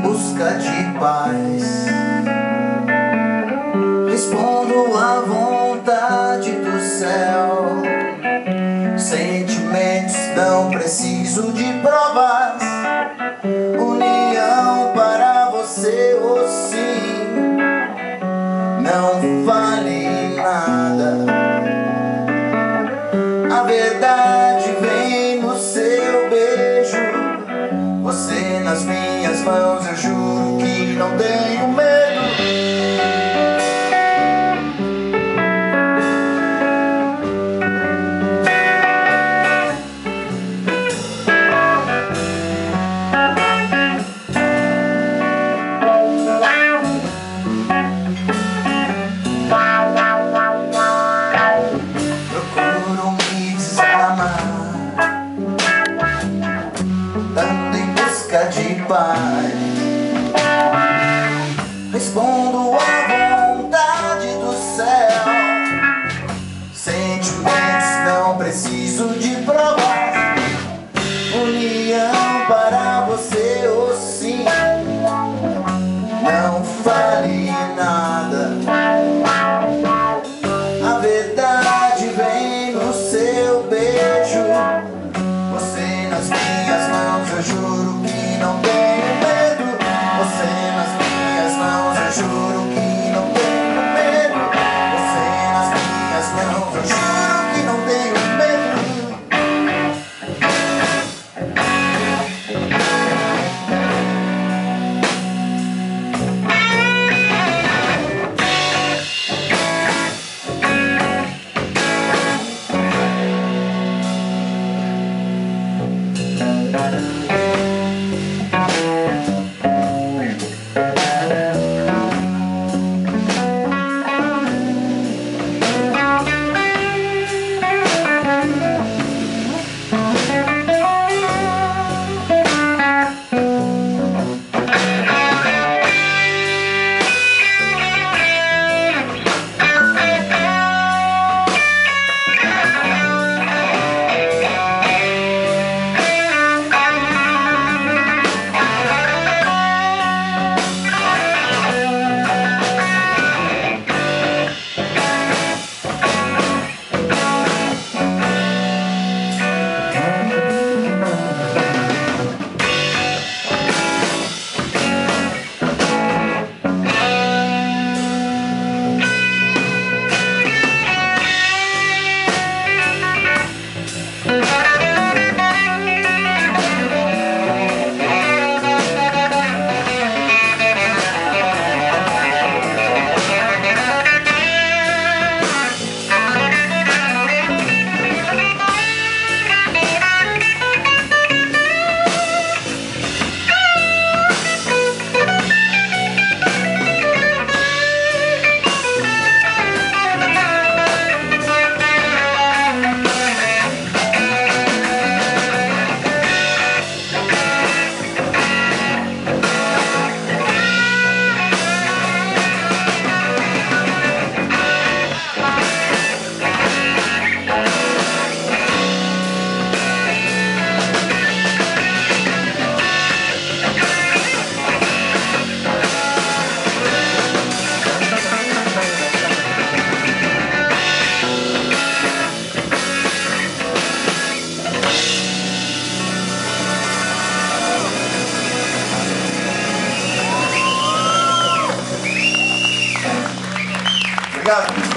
em busca de paz. Respondo à vontade do céu. Sentimentos não preciso de provas. União para você, ou oh, sim. Não vale nada. A verdade vem no seu beijo. Você nas minhas mãos Respondo à vontade do céu Sentimentos não preciso de provas União para você ou sim. Não fale nada. A verdade vem no seu beijo. Você nas minhas mãos, eu juro não tenho mãos, Ricardo.